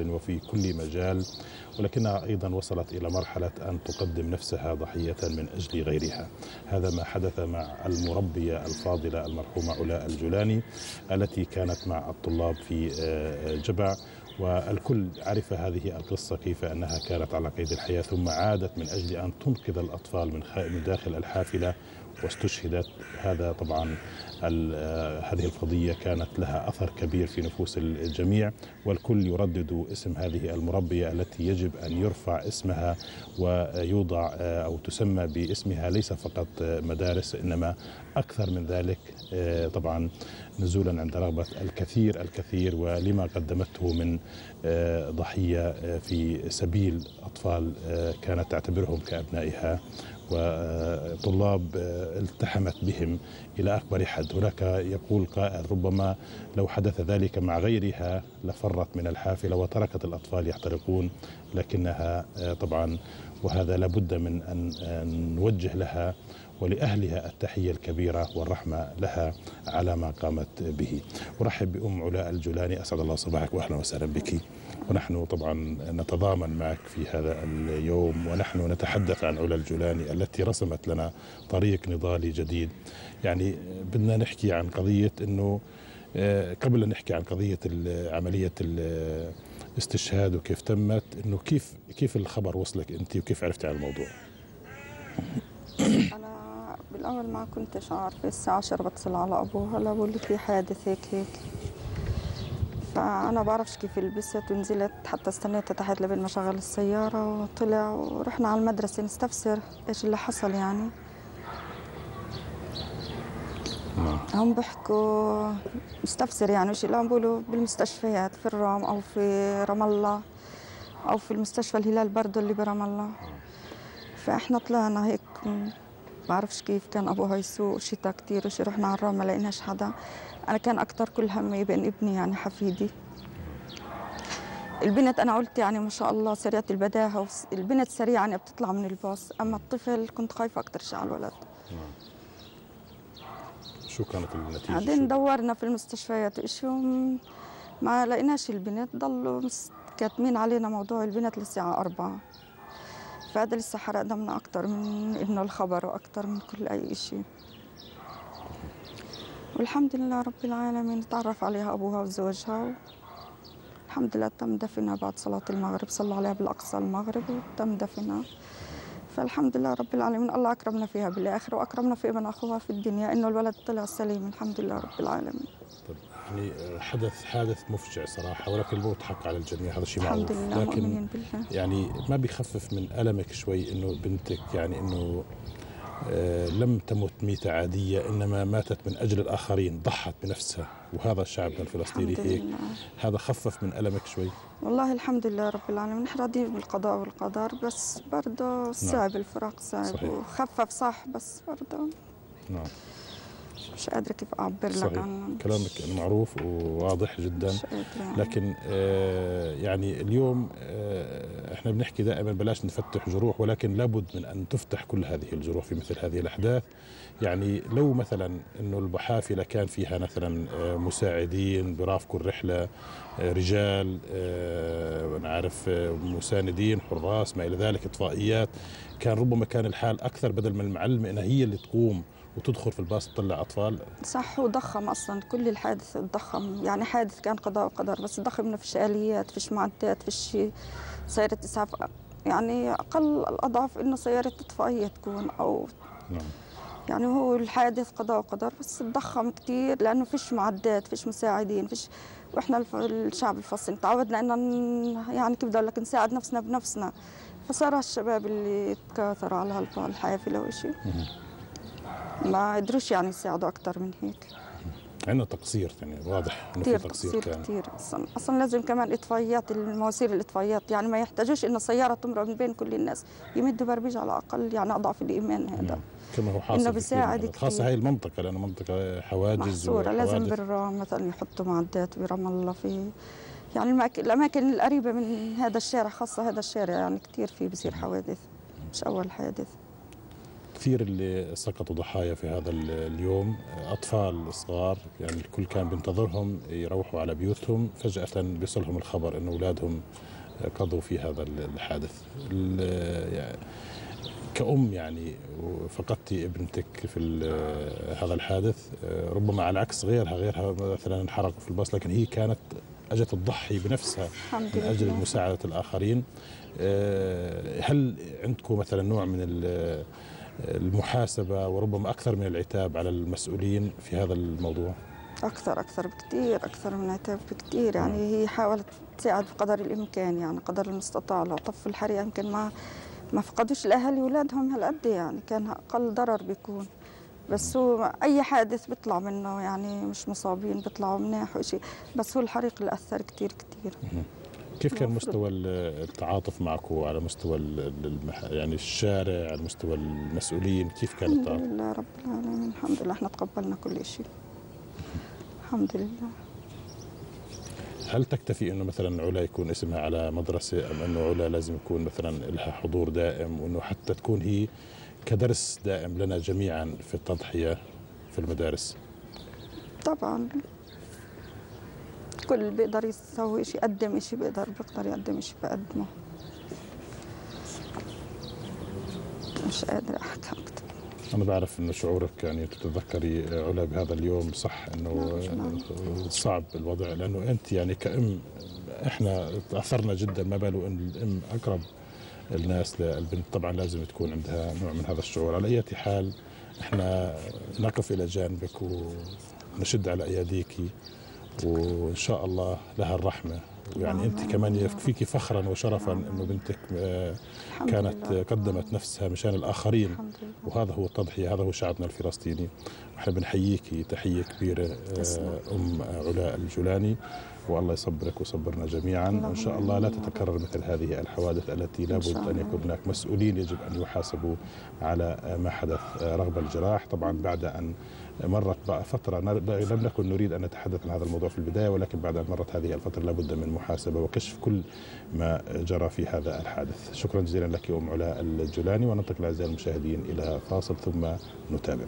وفي كل مجال ولكنها أيضا وصلت إلى مرحلة أن تقدم نفسها ضحية من أجل غيرها. هذا ما حدث مع المربية الفاضلة المرحومة علاء الجولاني التي كانت مع الطلاب في جبع. والكل عرف هذه القصة كيف أنها كانت على قيد الحياة ثم عادت من أجل أن تنقذ الأطفال من من داخل الحافلة واستشهدت. هذا طبعا هذه القضية كانت لها أثر كبير في نفوس الجميع والكل يردد اسم هذه المربية التي يجب أن يرفع اسمها ويوضع أو تسمى باسمها ليس فقط مدارس إنما أكثر من ذلك طبعا نزولا عند رغبة الكثير الكثير ولما قدمته من ضحية في سبيل أطفال كانت تعتبرهم كأبنائها. وطلاب التحمت بهم إلى أكبر حد. هناك يقول قائل ربما لو حدث ذلك مع غيرها لفرت من الحافلة وتركت الأطفال يحترقون لكنها طبعا وهذا لابد من أن نوجه لها ولأهلها التحية الكبيرة والرحمة لها على ما قامت به. أرحب بأم علاء الجولاني أسعد الله صباحك وأهلا وسهلا بك. ونحن طبعا نتضامن معك في هذا اليوم ونحن نتحدث عن علا الجولاني التي رسمت لنا طريق نضالي جديد. يعني بدنا نحكي عن قضية أنه قبل أن نحكي عن قضية عملية الاستشهاد وكيف تمت أنه كيف كيف الخبر وصلك أنت وكيف عرفتي عن الموضوع؟ أنا بالأول ما كنتش عارفة الساعة 10 بتصل على أبوها لا بقول لي في حادث هيك هيك. فأنا بعرفش كيف لبست ونزلت حتى استنيت تحت لبين ما شغل السيارة وطلع ورحنا على المدرسة نستفسر إيش اللي حصل يعني. هم بيحكوا مستفسر يعني إيش اللي عم بيقولوا بالمستشفيات في الرام أو في رام الله أو في المستشفى الهلال برضه اللي برام الله. فإحنا طلعنا هيك بعرفش كيف كان ابوها يسوق شتا كتير وشي رحنا على الرام ما لقيناش حدا. أنا كان أكتر كل همي بين ابني يعني حفيدي. البنت أنا قلت يعني ما شاء الله سريعة البداهه البنت سريعة يعني بتطلع من الباص أما الطفل كنت خايفة أكتر شيء على الولد. شو كانت النتيجة؟ بعدين دورنا في المستشفيات شو ما لقيناش البنت ضلوا كاتمين علينا موضوع البنت للساعة أربعة. فهذا لسه حرق دمنا أكتر من إنه الخبر وأكتر من كل أي شيء والحمد لله رب العالمين تعرف عليها أبوها وزوجها الحمد لله تم دفنها بعد صلاة المغرب صلوا عليها بالأقصى المغرب وتم دفنها. فالحمد لله رب العالمين الله أكرمنا فيها بالآخرة وأكرمنا في ابن أخوها في الدنيا إنه الولد طلع سليم الحمد لله رب العالمين. طيب يعني حدث حادث مفجع صراحة ولكن الموت حق على الجميع هذا شيء الحمد معروف لله لكن بالله. يعني ما بيخفف من ألمك شوي إنه بنتك يعني إنه لم تمت ميتة عادية إنما ماتت من أجل الآخرين ضحت بنفسها. وهذا شعبنا الفلسطيني هيك لله. هذا خفف من ألمك شوي. والله الحمد لله رب العالمين. نحن راضيين بالقضاء والقدر بس برضه صعب الفراق صعب. صحيح. وخفف صح بس برضه نعم. مش قادرة كيف أعبر لك صحيح. عنه كلامك معروف وواضح جدا. مش قادرة. يعني. لكن آه، يعني اليوم آه، إحنا بنحكي دائما بلاش نفتح جروح ولكن لابد من أن تفتح كل هذه الجروح في مثل هذه الأحداث. يعني لو مثلا إنه الحافله كان فيها مثلا آه، مساعدين برافقوا الرحلة آه، رجال آه، أنا عارف آه، مساندين حراس ما إلى ذلك إطفائيات كان ربما كان الحال أكثر بدل من المعلمه انها هي اللي تقوم وتدخل في الباص تطلع أطفال. صح وضخم أصلا كل الحادث ضخم. يعني حادث كان قضاء وقدر بس ضخم فيش آليات فيش معدات فيش سياره إسعاف يعني أقل الاضعف إنه سياره اطفائيه تكون أو نعم. يعني هو الحادث قضاء وقدر بس تضخم كثير لأنه فيش معدات فيش مساعدين فيش وإحنا الشعب الفلسطيني تعودنا ان يعني كيف بدي أقول لك نساعد نفسنا بنفسنا. فصار الشباب اللي تكاثروا على هالف- الحافله وشيء. ما قدروش يعني يساعدوا أكثر من هيك عندنا تقصير يعني واضح إنه في كثير تقصير كان كثير أصلا أصلا لازم كمان اطفائيات المواسير الاطفائيات يعني ما يحتاجوش إنه السيارة تمرق من بين كل الناس يمدوا بربيج على الأقل يعني أضعف الإيمان هذا نعم. كما هو حاصل في بيساعد كثير من- كثير. خاصة هاي المنطقة لأنه منطقة حواجز محصورة لازم. بالرام مثلا يحطوا معدات برام الله في يعني الأماكن القريبة من هذا الشارع خاصة هذا الشارع يعني كثير فيه بصير حوادث مش أول حادث كثير اللي سقطوا ضحايا في هذا اليوم. أطفال صغار يعني الكل كان بينتظرهم يروحوا على بيوتهم. فجأة بيصلهم الخبر أن أولادهم قضوا في هذا الحادث. يعني كأم يعني فقدتي ابنتك في هذا الحادث. ربما على العكس غيرها غيرها مثلا انحرقوا في الباص لكن هي كانت أجت تضحي بنفسها من أجل مساعدة الآخرين. هل عندكم مثلا نوع من المحاسبة وربما أكثر من العتاب على المسؤولين في هذا الموضوع؟ أكثر أكثر بكثير أكثر من عتاب بكثير يعني هي حاولت تساعد بقدر الإمكان يعني قدر المستطاع. لو طفوا الحريقة يمكن ما ما فقدوش الأهالي أولادهم هالقد يعني. كان أقل ضرر بيكون. بس هو أي حادث بيطلع منه يعني مش مصابين بيطلعوا منيح وشيء بس هو الحريق اللي أثر كثير كثير كيف كان مستوى التعاطف معكم على مستوى المح... يعني الشارع على مستوى المسؤولين؟ كيف كان التعاطف؟ الحمد لله رب العالمين. الحمد لله إحنا تقبلنا كل شيء. الحمد لله. هل تكتفي إنه مثلا علا يكون اسمها على مدرسة أم إنه علا لازم يكون مثلا لها حضور دائم وإنه حتى تكون هي كدرس دائم لنا جميعا في التضحية في المدارس؟ طبعا. كل بيقدر يسوي شيء يقدم شيء بيقدر بيقدر يقدم شيء بقدمه. مش قادرة أحكي أكثر أنا بعرف إنه شعورك يعني تتذكري علا بهذا اليوم صح؟ إنه صعب الوضع لأنه أنت يعني كأم إحنا تأثرنا جدا ما باله إن الأم أقرب الناس للبنت. طبعا لازم تكون عندها نوع من هذا الشعور. على أي حال إحنا نقف إلى جانبك ونشد على أياديك. وإن شاء الله لها الرحمة. ويعني أنت كمان يكفيك فخرا وشرفا إنه بنتك كانت قدمت نفسها مشان الآخرين. وهذا هو التضحيه هذا هو شعبنا الفلسطيني. إحنا بنحييك تحية كبيرة أم علاء الجولاني. والله يصبرك ويصبرنا جميعا. وإن شاء الله لا تتكرر مثل هذه الحوادث التي لابد أن يكون هناك مسؤولين يجب أن يحاسبوا على ما حدث رغم الجراح. طبعا بعد أن مرت فترة لم نكن نريد أن نتحدث عن هذا الموضوع في البداية ولكن بعد أن مرت هذه الفترة لابد من محاسبة وكشف كل ما جرى في هذا الحادث. شكرا جزيلا لك أم علاء الجولاني وننتقل أعزائي المشاهدين إلى فاصل ثم نتابع.